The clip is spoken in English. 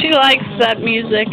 She likes that music.